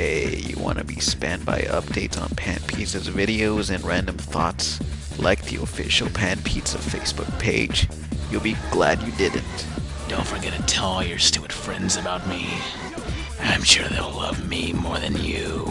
Hey, you want to be spammed by updates on Pan Pizza's videos and random thoughts? Like the official Pan Pizza Facebook page. You'll be glad you didn't. Don't forget to tell all your stupid friends about me. I'm sure they'll love me more than you.